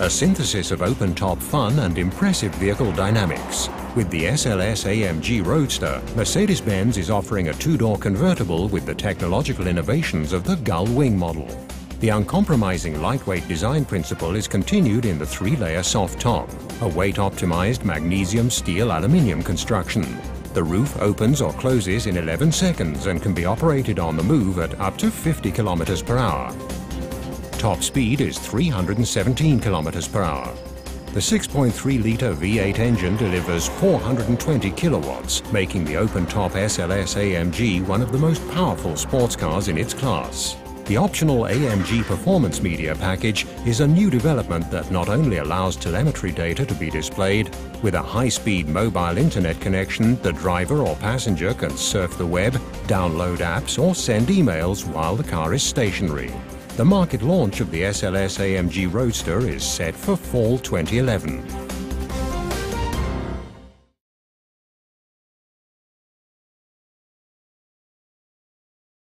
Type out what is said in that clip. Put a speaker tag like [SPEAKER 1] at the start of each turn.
[SPEAKER 1] a synthesis of open-top fun and impressive vehicle dynamics. With the SLS AMG Roadster, Mercedes-Benz is offering a two-door convertible with the technological innovations of the Gullwing model. The uncompromising lightweight design principle is continued in the three-layer soft top, a weight-optimized magnesium steel aluminium construction. The roof opens or closes in 11 seconds and can be operated on the move at up to 50 kilometers per hour. Top speed is 317 kilometers per hour. The 6.3-litre V8 engine delivers 420 kilowatts, making the open-top SLS AMG one of the most powerful sports cars in its class. The optional AMG Performance Media package is a new development that not only allows telemetry data to be displayed, with a high-speed mobile internet connection, the driver or passenger can surf the web, download apps or send emails while the car is stationary. The market launch of the SLS AMG Roadster is set for fall 2011.